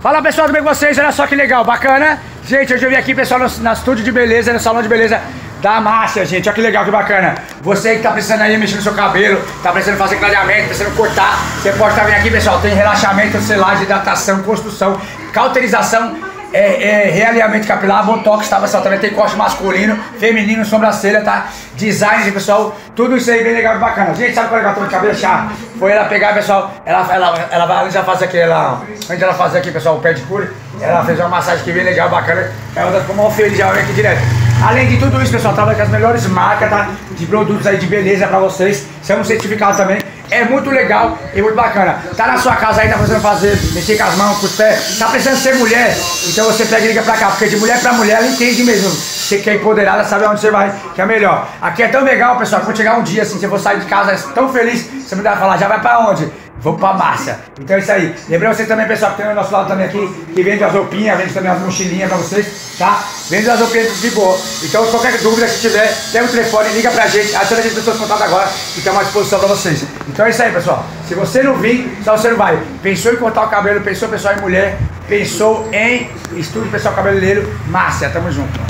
Fala pessoal, tudo bem com vocês? Olha só que legal, bacana. Gente, hoje eu vim aqui, pessoal, no, no estúdio de beleza, no salão de beleza da Márcia, gente. Olha que legal, que bacana. Você que tá precisando aí mexer no seu cabelo, tá precisando fazer clareamento, precisando cortar, você pode estar tá vindo aqui, pessoal. Tem relaxamento, selagem, hidratação, construção, cauterização é, é, realinhamento capilar, botox, pessoal? Também tem corte masculino, feminino, sobrancelha, tá? Design, pessoal, tudo isso aí bem legal e bacana. Gente, sabe qual é gato de cabelo chá? Foi ela pegar, pessoal, ela, ela, ela, ela já faz aqui, ela, antes ela fazer aqui, pessoal, o pé de cura, ela fez uma massagem que bem legal, bacana, ela ficou mal feliz, já vem aqui direto. Além de tudo isso, pessoal, trabalha com as melhores marcas, tá? De produtos aí de beleza pra vocês, somos certificados também. É muito legal e muito bacana. Tá na sua casa aí, tá precisando fazer, mexer com as mãos, com os pés, tá precisando ser mulher, então você pega e liga pra cá, porque de mulher pra mulher ela entende mesmo. Você que é empoderada, sabe aonde você vai, que é melhor. Aqui é tão legal, pessoal, quando chegar um dia assim, você for sair de casa tão feliz, você me dá falar, já vai pra onde? Vou pra Márcia. Então é isso aí. Lembrando vocês também, pessoal, que tem no nosso lado também aqui, que vende as roupinhas, vende também as mochilinhas pra vocês, tá? Vende as roupinhas de boa. Então, qualquer dúvida que tiver, tem o telefone, liga pra gente, adiciona a gente nos contatos agora e estamos à disposição pra vocês. Então é isso aí, pessoal. Se você não vir, só você não vai. Pensou em cortar o cabelo, pensou pessoal em mulher, pensou em estudo pessoal cabeleireiro, Márcia, tamo junto.